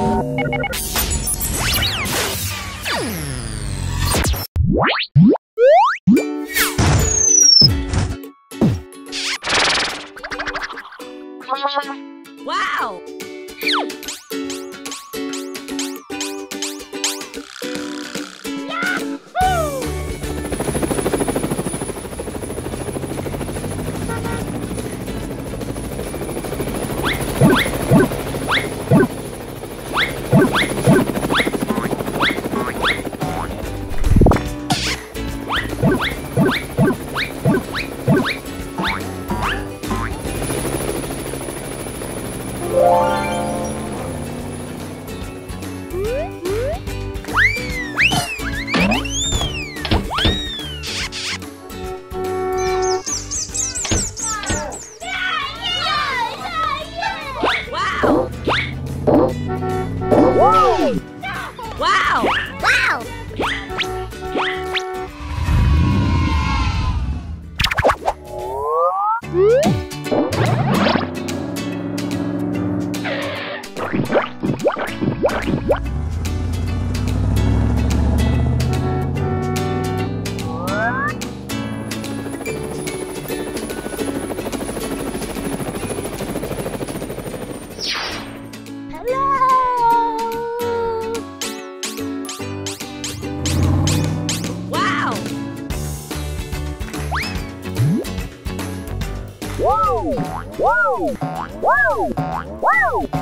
you Woo!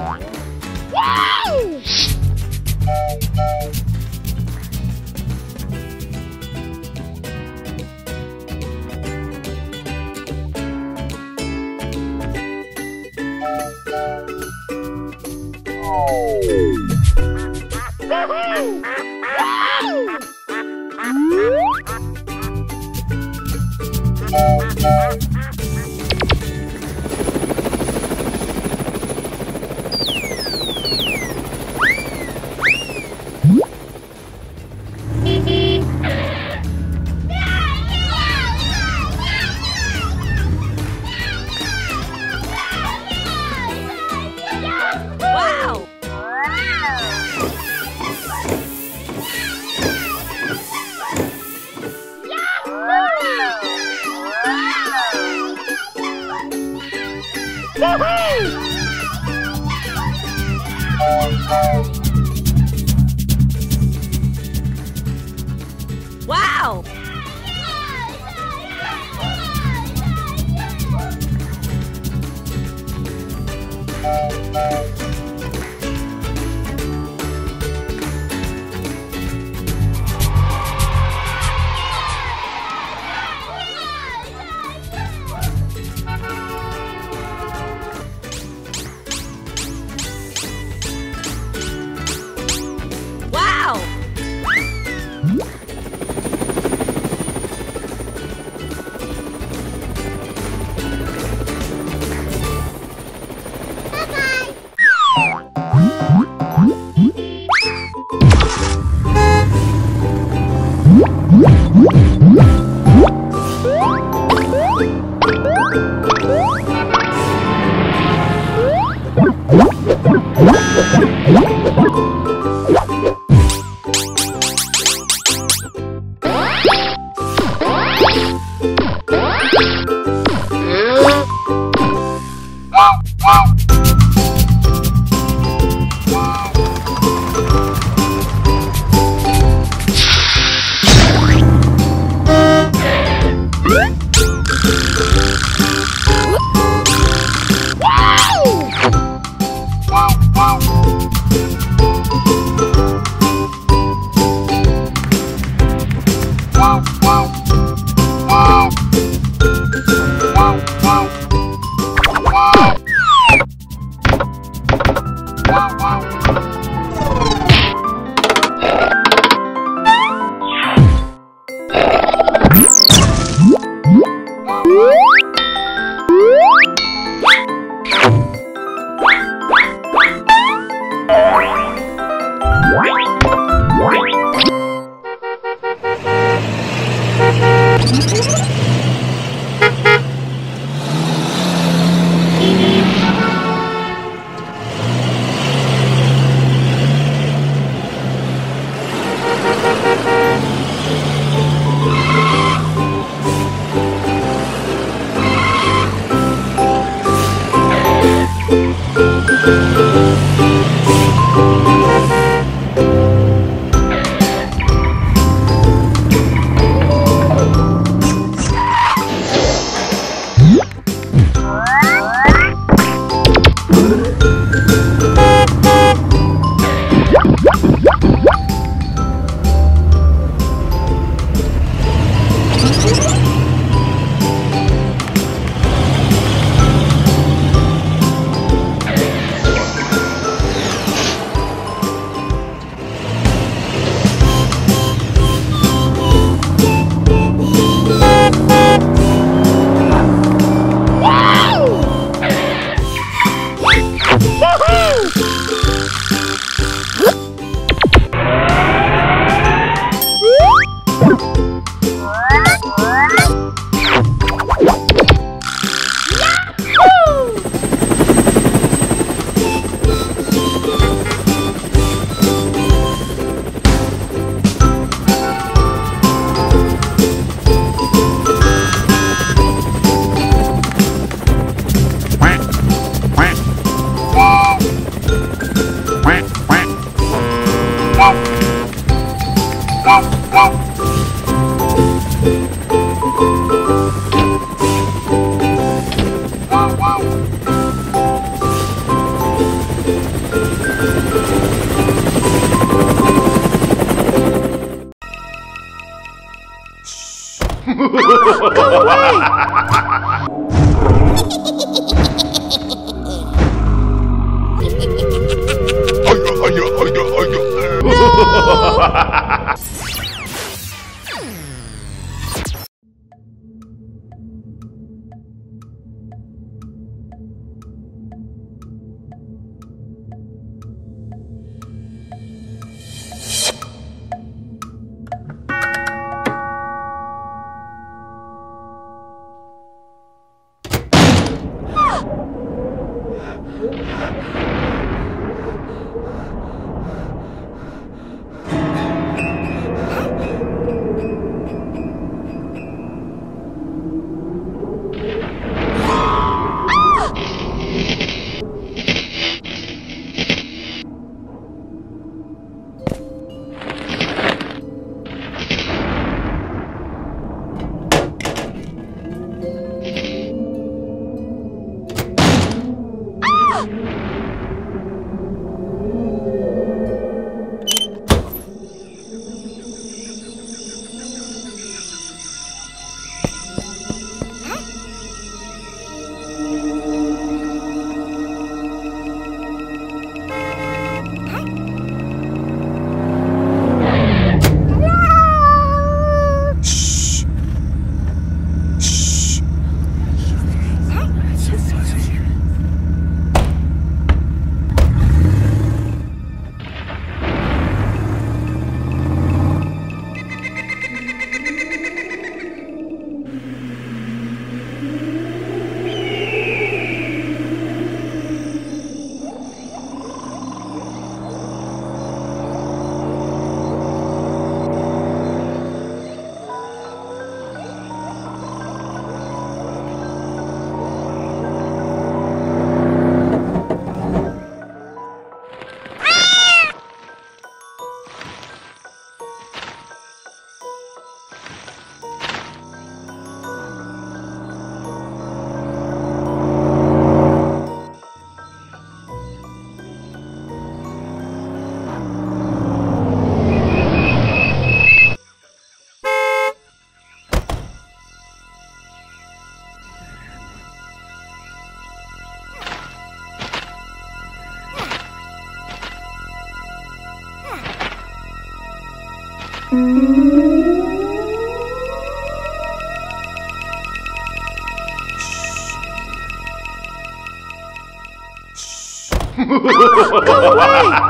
各位。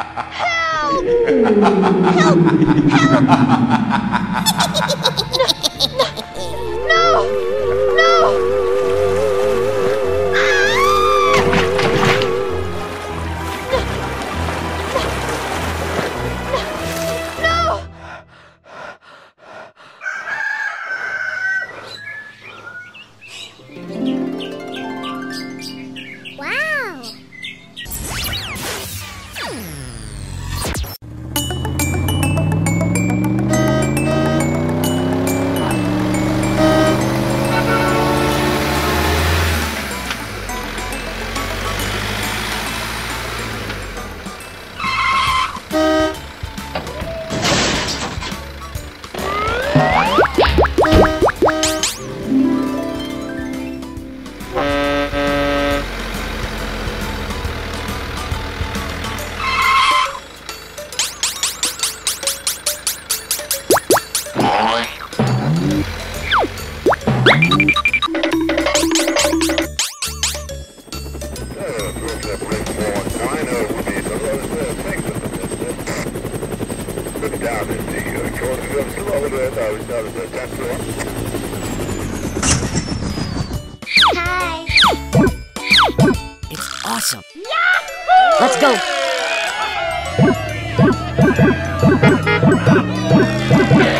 Help! Help! Help! no! no! awesome. Yahoo! Let's go.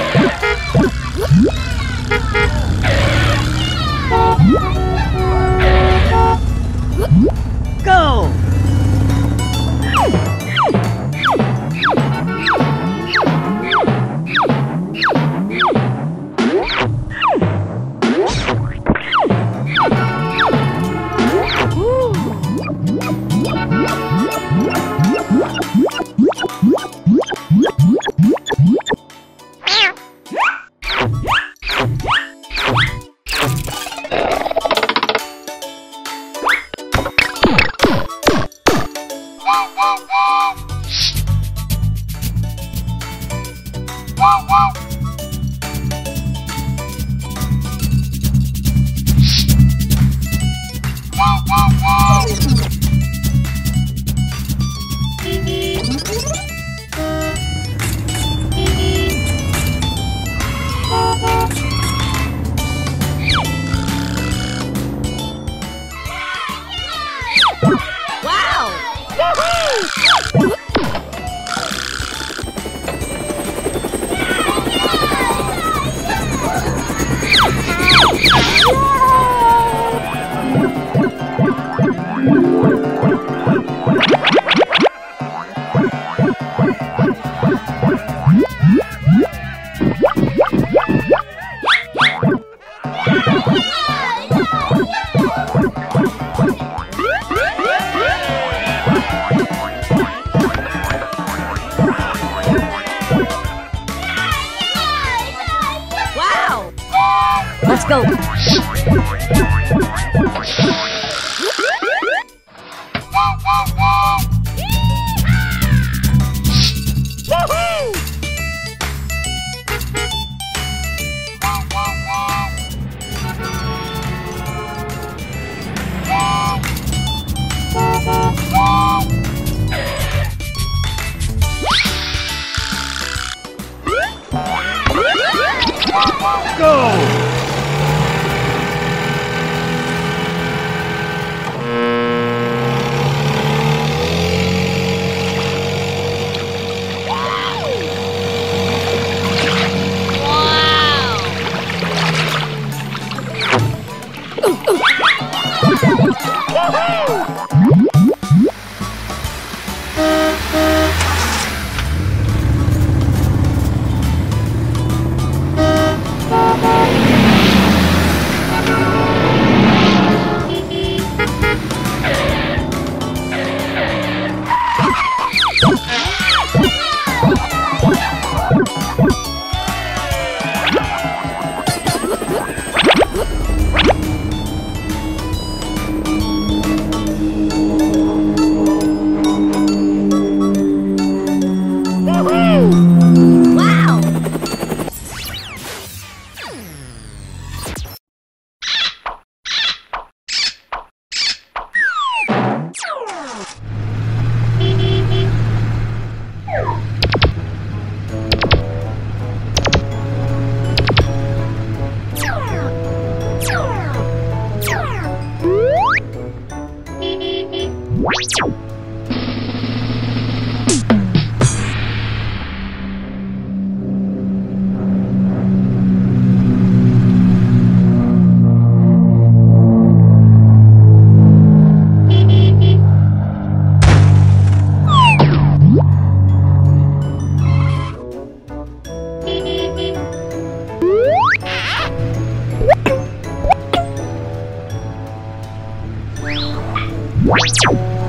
you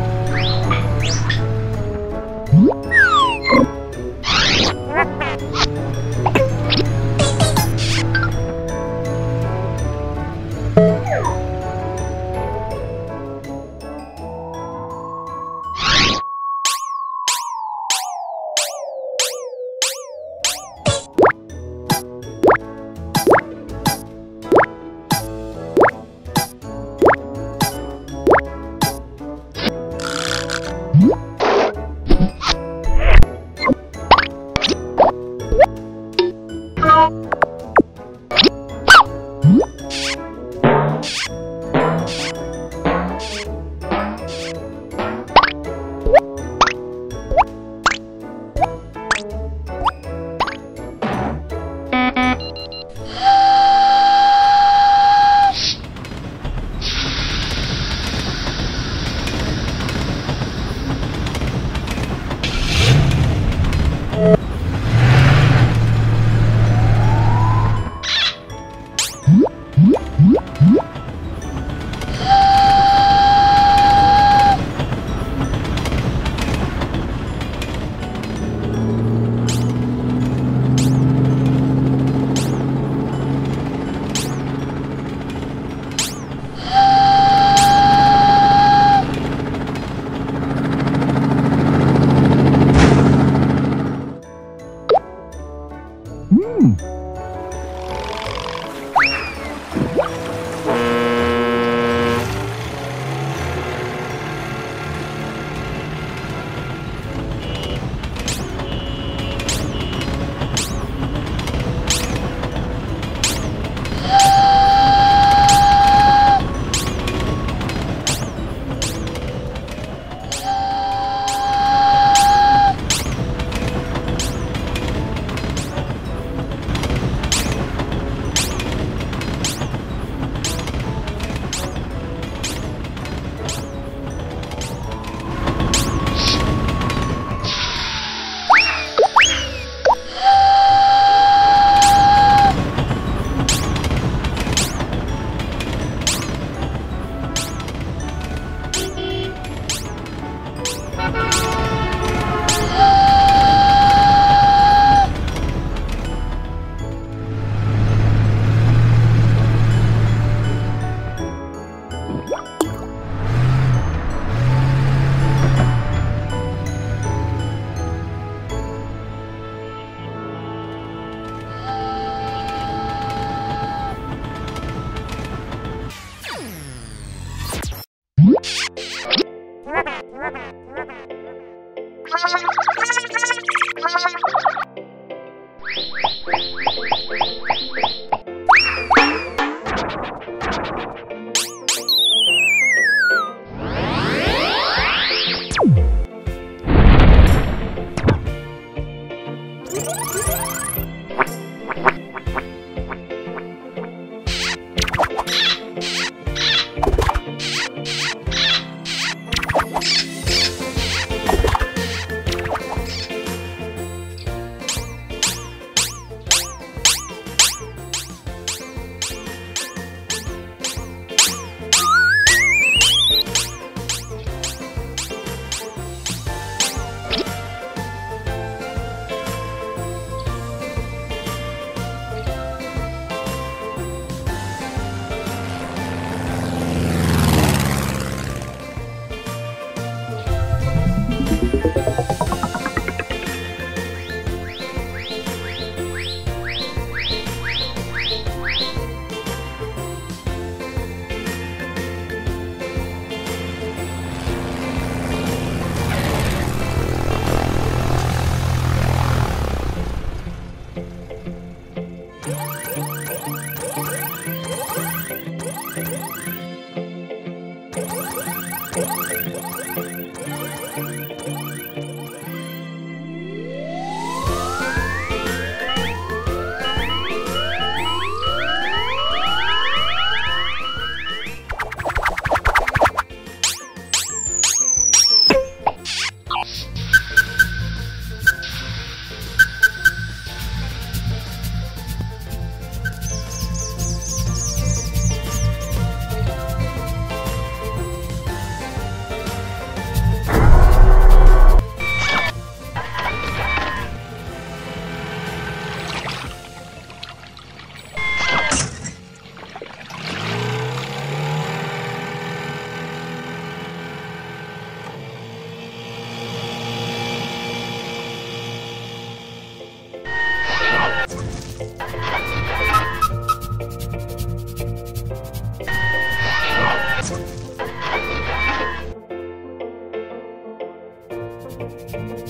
Thank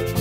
you.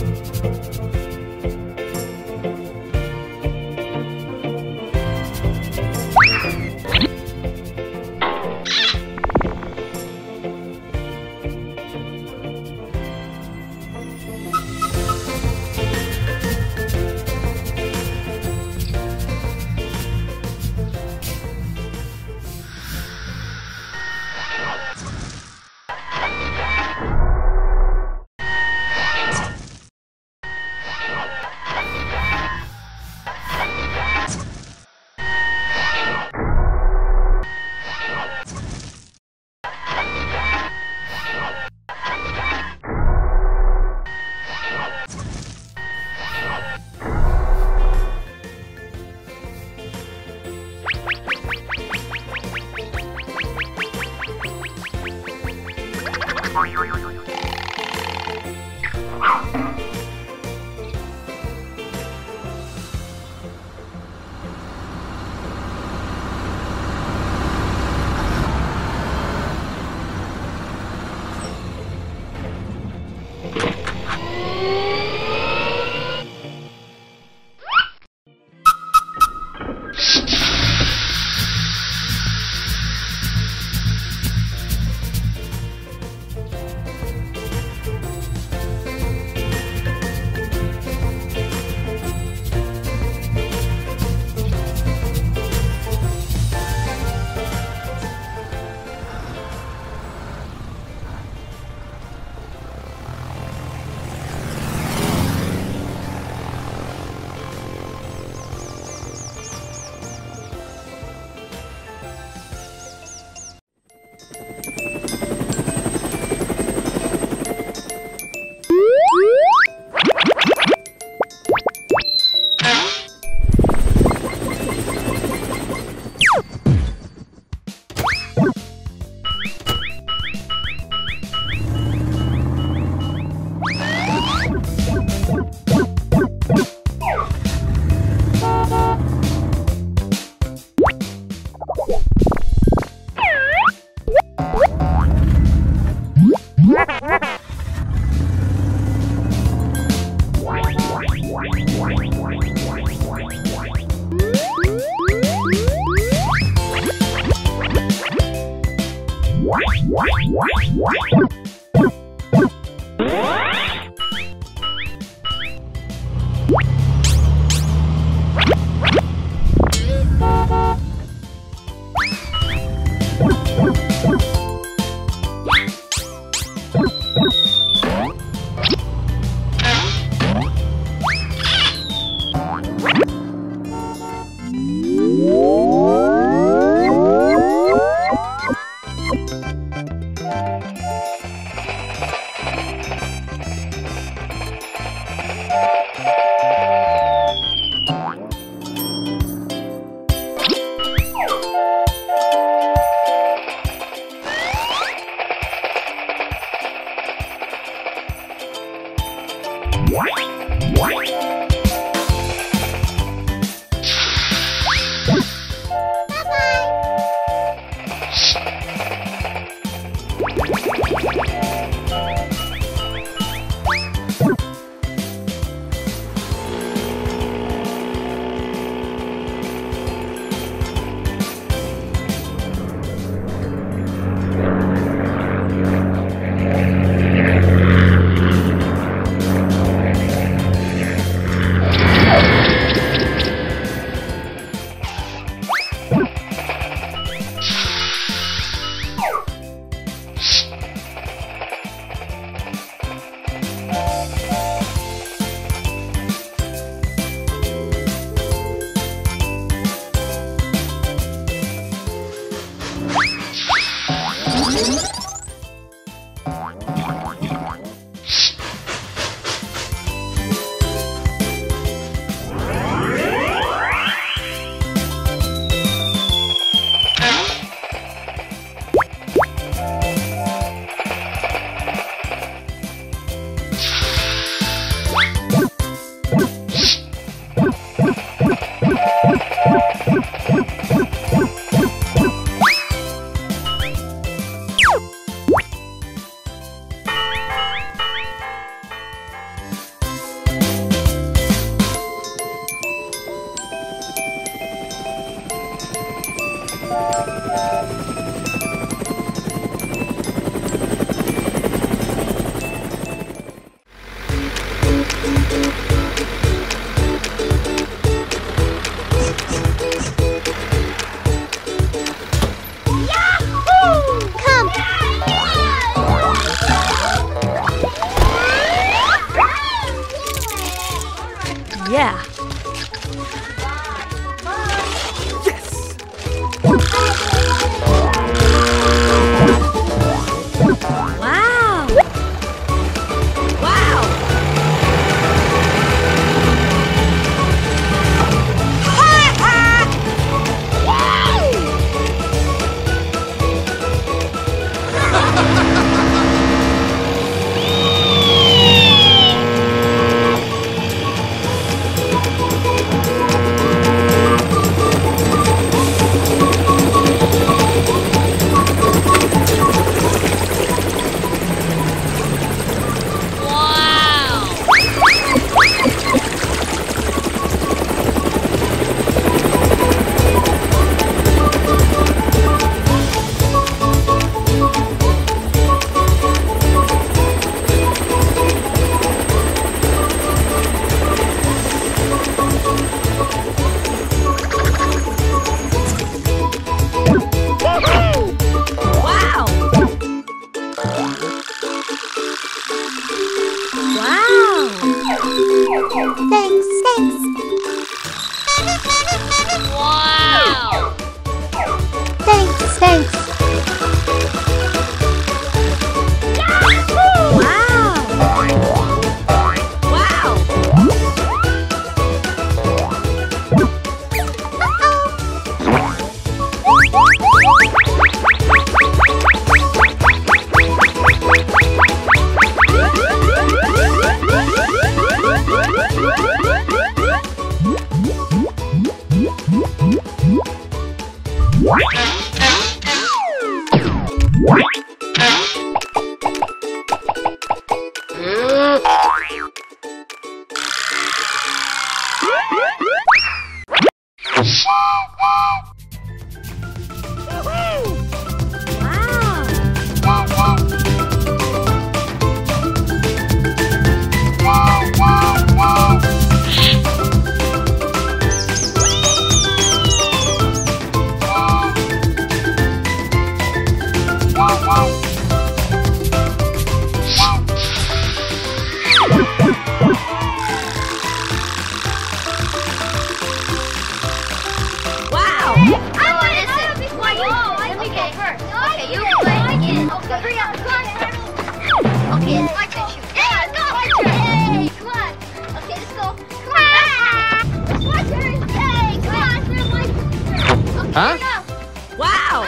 Wow.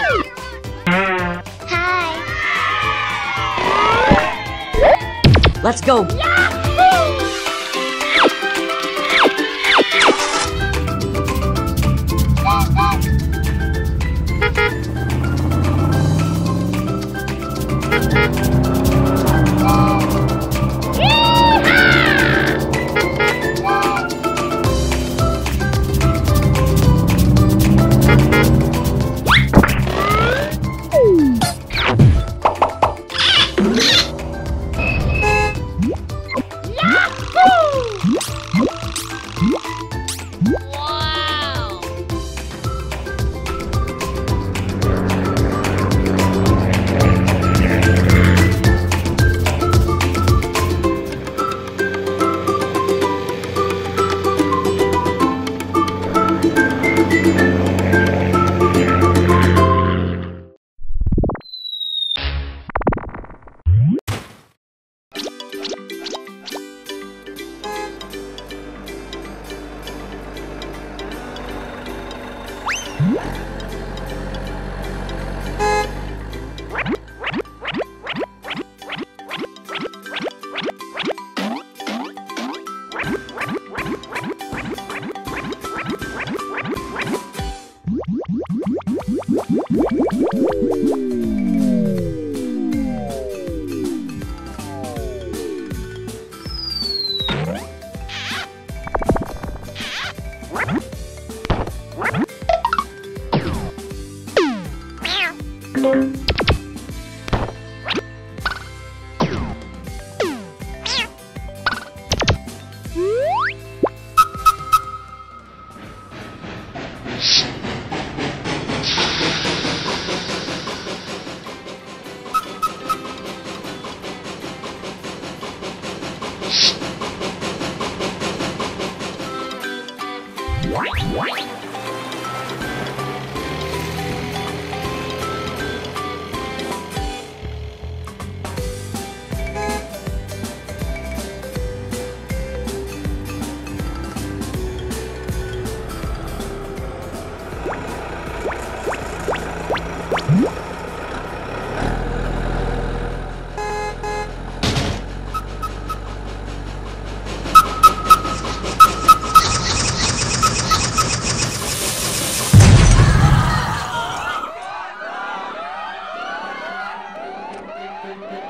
Hi. Let's go. Help